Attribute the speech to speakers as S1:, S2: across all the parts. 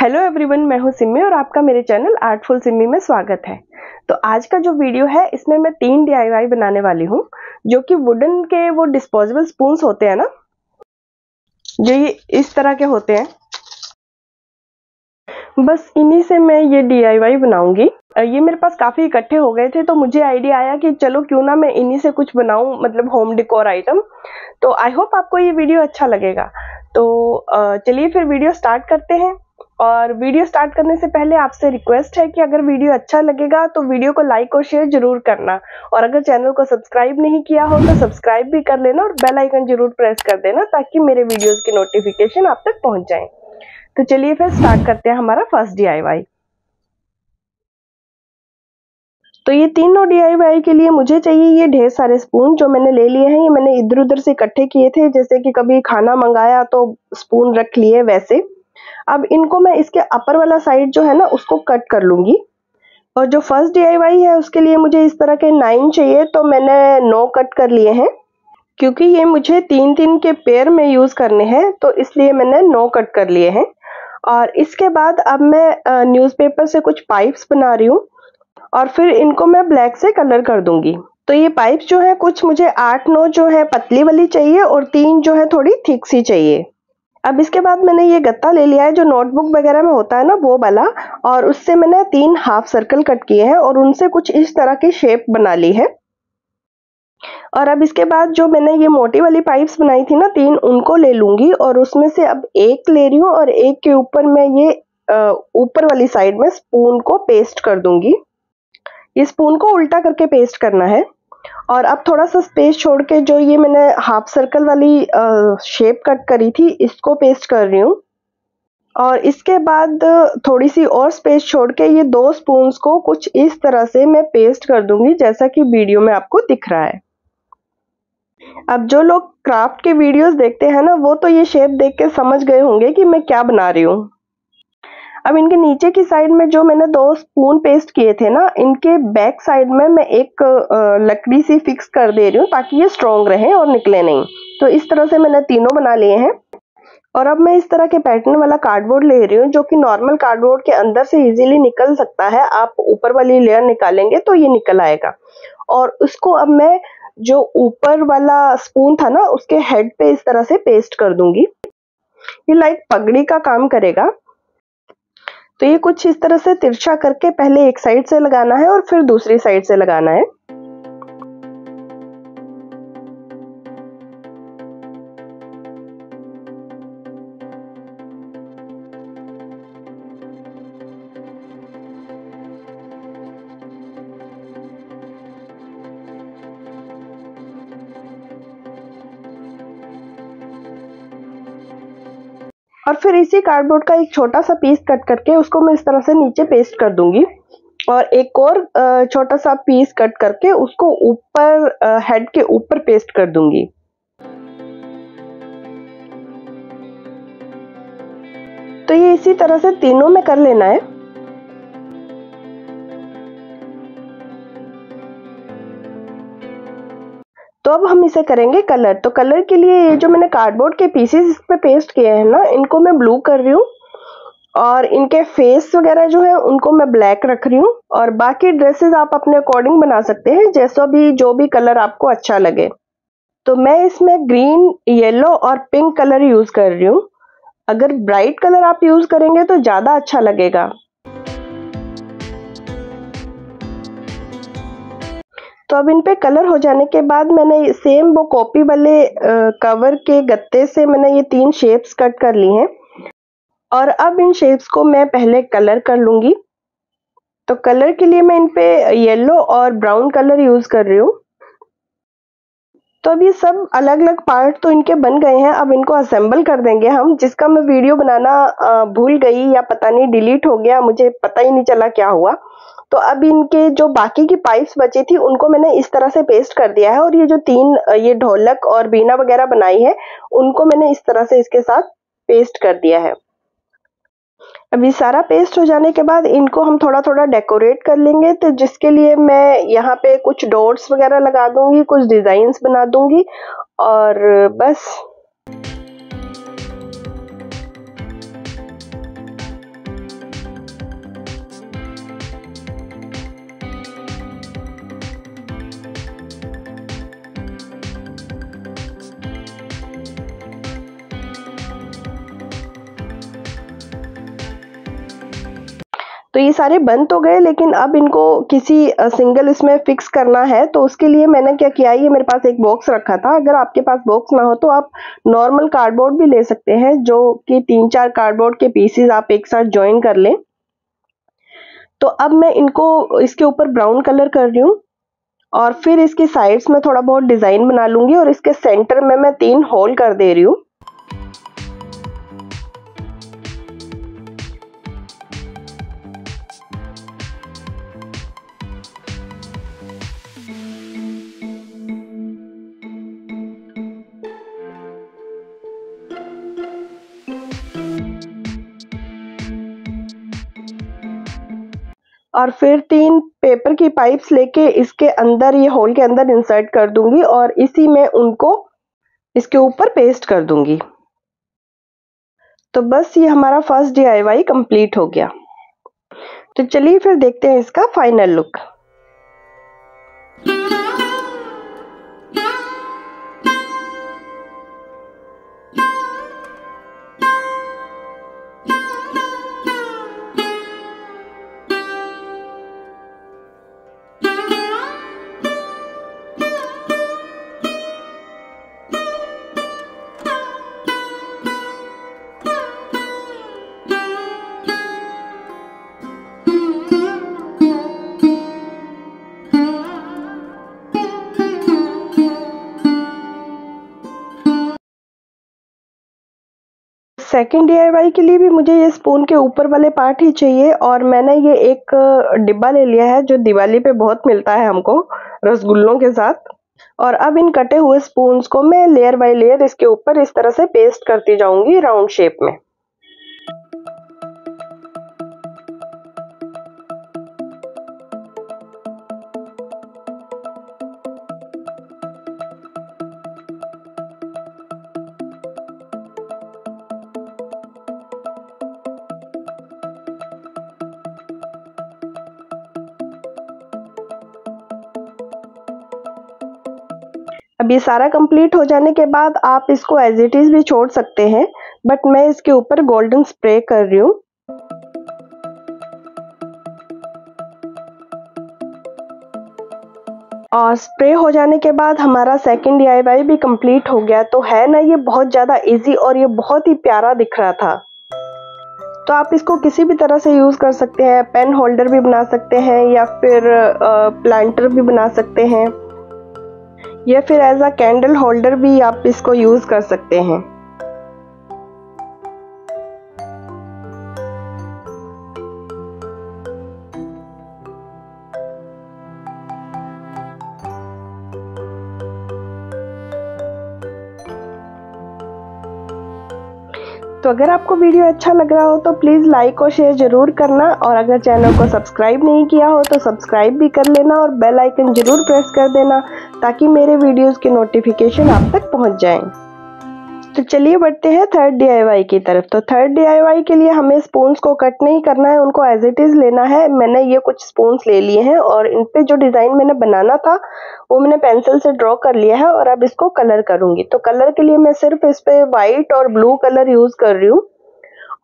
S1: Hello everyone मैं हूँ सिम्मी और आपका मेरे चैनल आर्टफुल सिम्मी में स्वागत है। तो आज का जो वीडियो है, इसमें मैं तीन डी बनाने वाली हूँ, जो कि वुडन के वो डिस्पोजेबल स्पून्स होते हैं ना, जो ये इस तरह के होते हैं। बस इन्हीं से मैं ये डी बनाऊँगी। ये मेरे पास काफ़ी इकट्ठे हो गए थे तो मुझे आइडिया आया कि चलो क्यों ना मैं इन्हीं से कुछ बनाऊँ मतलब होम डिकोर आइटम तो आई होप आपको ये वीडियो अच्छा लगेगा। तो चलिए फिर वीडियो स्टार्ट करते हैं। और वीडियो स्टार्ट करने से पहले आपसे रिक्वेस्ट है कि अगर वीडियो अच्छा लगेगा तो वीडियो को लाइक और शेयर ज़रूर करना। और अगर चैनल को सब्सक्राइब नहीं किया हो तो सब्सक्राइब भी कर लेना और बेल आइकन ज़रूर प्रेस कर देना, ताकि मेरे वीडियोस की नोटिफिकेशन आप तक पहुँच जाए तो चलिए फिर स्टार्ट करते हैं हमारा फ़र्स्ट डीआईवाई तो ये तीनों डी के लिए मुझे चाहिए ये ढेर सारे स्पून जो मैंने ले लिए हैं। ये मैंने इधर उधर से इकट्ठे किए थे, जैसे कि कभी खाना मंगाया तो स्पून रख लिए वैसे। अब इनको मैं इसके अपर वाला साइड जो है ना, उसको कट कर लूँगी। और जो फ़र्स्ट डीआईवाई है, उसके लिए मुझे इस तरह के नाइन चाहिए तो मैंने नौ कट कर लिए हैं। क्योंकि ये मुझे तीन तीन के पेयर में यूज़ करने हैं तो इसलिए मैंने नौ कट कर लिए हैं। और इसके बाद अब मैं न्यूज़पेपर से कुछ पाइप्स बना रही हूँ। और फिर इनको मैं ब्लैक से कलर कर दूँगी। तो ये पाइप्स जो है, कुछ मुझे आठ, नौ जो है पतली वाली चाहिए, और तीन जो है थोड़ी थिक सी चाहिए। अब इसके बाद मैंने ये गत्ता ले लिया है, जो नोटबुक वगैरह में होता है ना, वो वाला। और उससे मैंने तीन हाफ़ सर्कल कट किए हैं और उनसे कुछ इस तरह की शेप बना ली है। और अब इसके बाद जो मैंने ये मोटी वाली पाइप्स बनाई थी ना, तीन, उनको ले लूँगी और उसमें से अब एक ले रही हूँ और एक के ऊपर मैं ये ऊपर वाली साइड में स्पून को पेस्ट कर दूँगी। ये स्पून को उल्टा करके पेस्ट करना है। और अब थोड़ा सा स्पेस छोड़ के जो ये मैंने हाफ़ सर्कल वाली शेप कट करी थी, इसको पेस्ट कर रही हूँ। और इसके बाद थोड़ी सी और स्पेस छोड़ के ये दो स्पून्स को कुछ इस तरह से मैं पेस्ट कर दूँगी, जैसा कि वीडियो में आपको दिख रहा है। अब जो लोग क्राफ्ट के वीडियोस देखते हैं ना, वो तो ये शेप देख के समझ गए होंगे कि मैं क्या बना रही हूँ। अब इनके नीचे की साइड में जो मैंने दो स्पून पेस्ट किए थे ना, इनके बैक साइड में मैं एक लकड़ी सी फिक्स कर दे रही हूँ ताकि ये स्ट्रॉन्ग रहे और निकले नहीं। तो इस तरह से मैंने तीनों बना लिए हैं। और अब मैं इस तरह के पैटर्न वाला कार्डबोर्ड ले रही हूँ, जो कि नॉर्मल कार्डबोर्ड के अंदर से इजीली निकल सकता है। आप ऊपर वाली लेयर निकालेंगे तो ये निकल आएगा। और उसको अब मैं जो ऊपर वाला स्पून था ना, उसके हेड पे इस तरह से पेस्ट कर दूँगी। ये लाइक पगड़ी का काम करेगा। तो ये कुछ इस तरह से तिरछा करके पहले एक साइड से लगाना है और फिर दूसरी साइड से लगाना है। और फिर इसी कार्डबोर्ड का एक छोटा सा पीस कट करके उसको मैं इस तरह से नीचे पेस्ट कर दूँगी। और एक और छोटा सा पीस कट करके उसको ऊपर हेड के ऊपर पेस्ट कर दूँगी। तो ये इसी तरह से तीनों में कर लेना है। तो अब हम इसे करेंगे कलर। तो कलर के लिए ये जो मैंने कार्डबोर्ड के पीसेस इस पे पेस्ट किए हैं ना, इनको मैं ब्लू कर रही हूँ और इनके फेस वगैरह जो है, उनको मैं ब्लैक रख रही हूँ। और बाकी ड्रेसेस आप अपने अकॉर्डिंग बना सकते हैं, जैसा भी, जो भी कलर आपको अच्छा लगे। तो मैं इसमें ग्रीन येलो और पिंक कलर यूज़ कर रही हूँ। अगर ब्राइट कलर आप यूज़ करेंगे तो ज़्यादा अच्छा लगेगा। तो अब इन पे कलर हो जाने के बाद मैंने सेम वो कॉपी वाले कवर के गत्ते से मैंने ये तीन शेप्स कट कर ली हैं। और अब इन शेप्स को मैं पहले कलर कर लूँगी। तो कलर के लिए मैं इन पे येलो और ब्राउन कलर यूज़ कर रही हूँ। तो अब ये सब अलग अलग पार्ट तो इनके बन गए हैं। अब इनको असेंबल कर देंगे हम, जिसका मैं वीडियो बनाना भूल गई या पता नहीं डिलीट हो गया, मुझे पता ही नहीं चला क्या हुआ। तो अब इनके जो बाकी की पाइप्स बची थी, उनको मैंने इस तरह से पेस्ट कर दिया है और ये जो तीन ये ढोलक और बीना वगैरह बनाई है, उनको मैंने इस तरह से इसके साथ पेस्ट कर दिया है। अभी सारा पेस्ट हो जाने के बाद इनको हम थोड़ा थोड़ा डेकोरेट कर लेंगे तो जिसके लिए मैं यहाँ पे कुछ डोर्स वगैरह लगा दूँगी, कुछ डिजाइन्स बना दूँगी और बस। तो ये सारे बन तो गए, लेकिन अब इनको किसी सिंगल इसमें फिक्स करना है तो उसके लिए मैंने क्या किया, ये मेरे पास एक बॉक्स रखा था। अगर आपके पास बॉक्स ना हो तो आप नॉर्मल कार्डबोर्ड भी ले सकते हैं, जो कि तीन चार कार्डबोर्ड के पीसीज आप एक साथ ज्वाइन कर लें। तो अब मैं इनको, इसके ऊपर ब्राउन कलर कर रही हूँ, और फिर इसकी साइड्स में थोड़ा बहुत डिज़ाइन बना लूँगी, और इसके सेंटर में मैं तीन होल कर दे रही हूँ। और फिर तीन पेपर की पाइप्स लेके इसके अंदर, ये होल के अंदर इंसर्ट कर दूँगी और इसी में उनको इसके ऊपर पेस्ट कर दूँगी। तो बस ये हमारा फ़र्स्ट डी आई कंप्लीट हो गया। तो चलिए फिर देखते हैं इसका फाइनल लुक सेकेंड डी के लिए भी मुझे ये स्पून के ऊपर वाले पार्ट ही चाहिए और मैंने ये एक डिब्बा ले लिया है जो दिवाली पे बहुत मिलता है हमको रसगुल्लों के साथ। और अब इन कटे हुए स्पून को मैं लेयर बाय लेयर इसके ऊपर इस तरह से पेस्ट करती जाऊँगी राउंड शेप में। ये सारा कंप्लीट हो जाने के बाद आप इसको एज इट इज़ भी छोड़ सकते हैं बट मैं इसके ऊपर गोल्डन स्प्रे कर रही हूँ। और स्प्रे हो जाने के बाद हमारा सेकंड डी भी कंप्लीट हो गया तो है ना ये बहुत ज़्यादा इजी और ये बहुत ही प्यारा दिख रहा था। तो आप इसको किसी भी तरह से यूज़ कर सकते हैं पेन होल्डर भी बना सकते हैं या फिर प्लांटर भी बना सकते हैं। या फिर एज अ कैंडल होल्डर भी आप इसको यूज़ कर सकते हैं। तो अगर आपको वीडियो अच्छा लग रहा हो तो प्लीज़ लाइक और शेयर ज़रूर करना और अगर चैनल को सब्सक्राइब नहीं किया हो तो सब्सक्राइब भी कर लेना और बेल आइकन ज़रूर प्रेस कर देना ताकि मेरे वीडियोस के नोटिफिकेशन आप तक पहुँच जाएँ। तो चलिए बढ़ते हैं थर्ड डीआईवाई की तरफ़। तो थर्ड डीआईवाई के लिए हमें स्पून्स को कट नहीं करना है, उनको एज इट इज़ लेना है। मैंने ये कुछ स्पून्स ले लिए हैं और इन जो डिज़ाइन मैंने बनाना था, वो मैंने पेंसिल से ड्रॉ कर लिया है और अब इसको कलर करूँगी। तो कलर के लिए मैं सिर्फ़ इस पे वाइट और ब्लू कलर यूज़ कर रही हूँ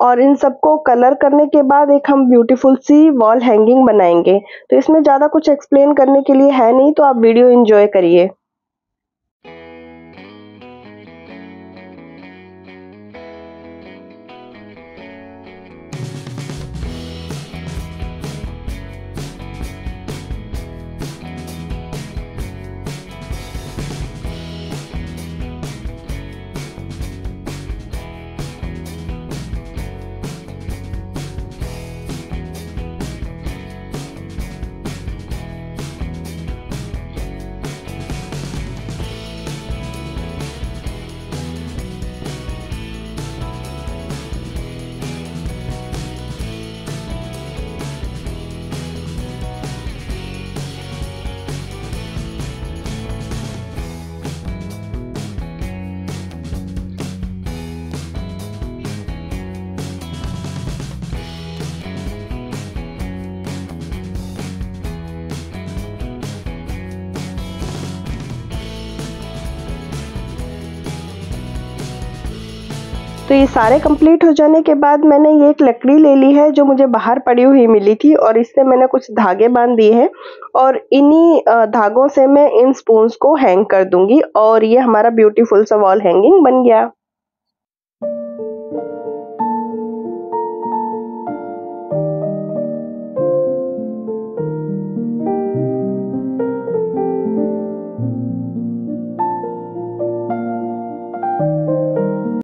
S1: और इन सबको कलर करने के बाद एक हम ब्यूटीफुल सी वॉल हैंगिंग बनाएँगे। तो इसमें ज़्यादा कुछ एक्सप्लेन करने के लिए है नहीं तो आप वीडियो इंजॉय करिए। ये सारे कंप्लीट हो जाने के बाद मैंने ये एक लकड़ी ले ली है, जो मुझे बाहर पड़ी हुई मिली थी और इससे मैंने कुछ धागे बाँध दिए हैं और इन्हीं धागों से मैं इन स्पून्स को हैंग कर दूँगी और ये हमारा ब्यूटीफुल सा वॉल हैंगिंग बन गया।